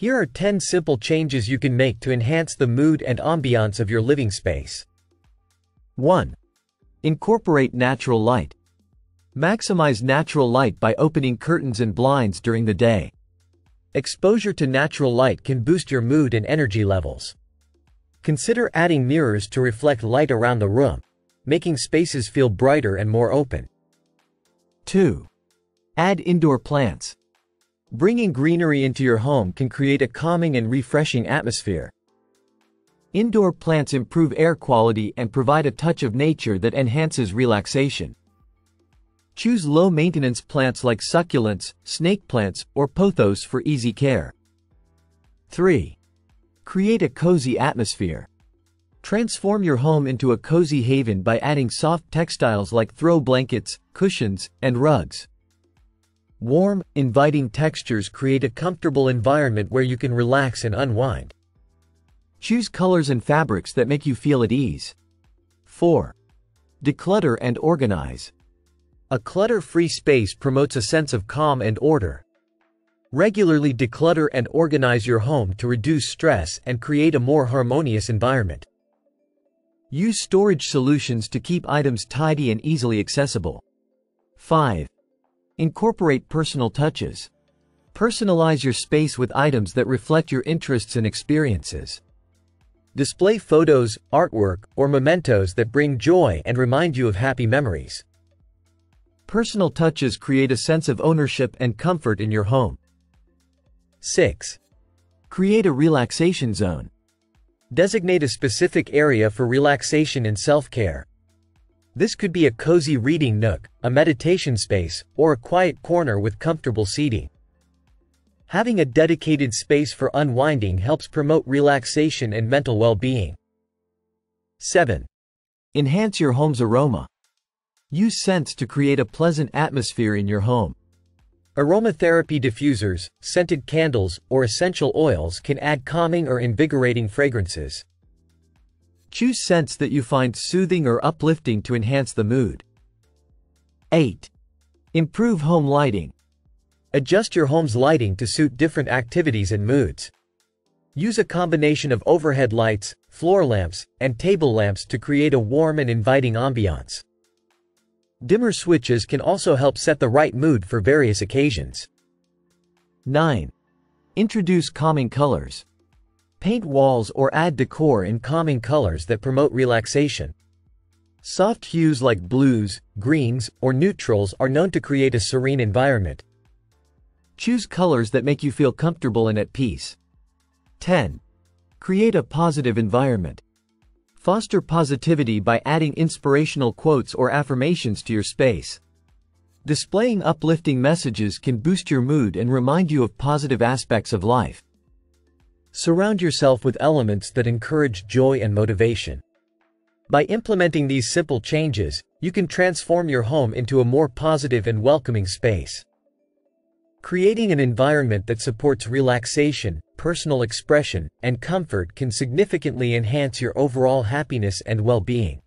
Here are 10 simple changes you can make to enhance the mood and ambiance of your living space. 1. Incorporate natural light. Maximize natural light by opening curtains and blinds during the day. Exposure to natural light can boost your mood and energy levels. Consider adding mirrors to reflect light around the room, making spaces feel brighter and more open. 2. Add indoor plants. Bringing greenery into your home can create a calming and refreshing atmosphere. Indoor plants improve air quality and provide a touch of nature that enhances relaxation. Choose low-maintenance plants like succulents, snake plants, or pothos for easy care. 3. Create a cozy atmosphere. Transform your home into a cozy haven by adding soft textiles like throw blankets, cushions, and rugs. Warm, inviting textures create a comfortable environment where you can relax and unwind. Choose colors and fabrics that make you feel at ease. 4. Declutter and organize. A clutter-free space promotes a sense of calm and order. Regularly declutter and organize your home to reduce stress and create a more harmonious environment. Use storage solutions to keep items tidy and easily accessible. 5. Incorporate personal touches. Personalize your space with items that reflect your interests and experiences. Display photos, artwork, or mementos that bring joy and remind you of happy memories. Personal touches create a sense of ownership and comfort in your home. 6. Create a relaxation zone. Designate a specific area for relaxation and self-care. This could be a cozy reading nook, a meditation space, or a quiet corner with comfortable seating. Having a dedicated space for unwinding helps promote relaxation and mental well-being. 7. Enhance your home's aroma. Use scents to create a pleasant atmosphere in your home. Aromatherapy diffusers, scented candles, or essential oils can add calming or invigorating fragrances. Choose scents that you find soothing or uplifting to enhance the mood. 8. Improve home lighting. Adjust your home's lighting to suit different activities and moods. Use a combination of overhead lights, floor lamps, and table lamps to create a warm and inviting ambiance. Dimmer switches can also help set the right mood for various occasions. 9. Introduce calming colors. Paint walls or add decor in calming colors that promote relaxation. Soft hues like blues, greens, or neutrals are known to create a serene environment. Choose colors that make you feel comfortable and at peace. 10. Create a positive environment. Foster positivity by adding inspirational quotes or affirmations to your space. Displaying uplifting messages can boost your mood and remind you of positive aspects of life. Surround yourself with elements that encourage joy and motivation. By implementing these simple changes, you can transform your home into a more positive and welcoming space. Creating an environment that supports relaxation, personal expression, and comfort can significantly enhance your overall happiness and well-being.